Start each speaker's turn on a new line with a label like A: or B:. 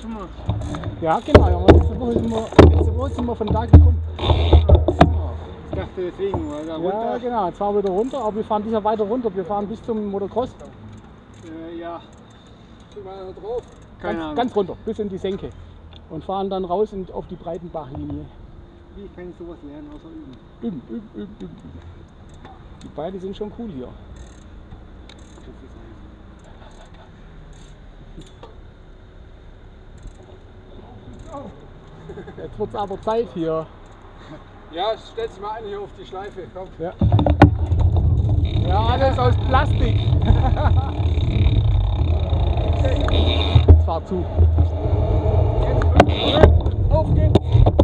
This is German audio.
A: schon mal.
B: Ja, genau. Ja, letzte, Woche sind wir, letzte Woche sind wir von da gekommen.
A: Ich dachte deswegen, weil da
B: Ja,
A: runter.
B: genau. Jetzt fahren wir wieder runter, aber wir fahren nicht weiter runter. Wir fahren bis zum Motocross.
A: Äh, ja,
C: Sind wir da drauf?
A: keine
B: Ganz,
A: Ahnung.
B: ganz runter, bis in die Senke. Und fahren dann raus in, auf die Breitenbachlinie.
A: Wie kann ich sowas lernen, außer üben?
B: Üben, üben, üben, üben. Die Beine sind schon cool hier. Jetzt wird es aber Zeit hier.
C: Ja, stell dich mal ein hier auf die Schleife. Komm.
B: Ja, ja alles aus Plastik. Jetzt fahr zu. Auf geht's.